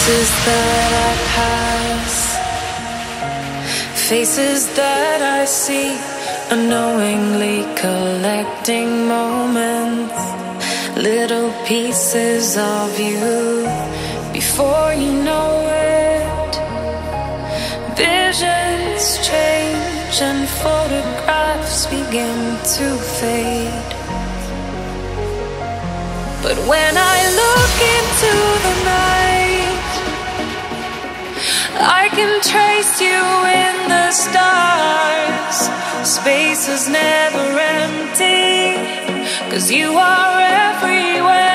Places that I pass, faces that I see, unknowingly collecting moments, little pieces of you before you know it. Visions change and photographs begin to fade. But when I look into can trace you in the stars. Space is never empty, cause you are everywhere.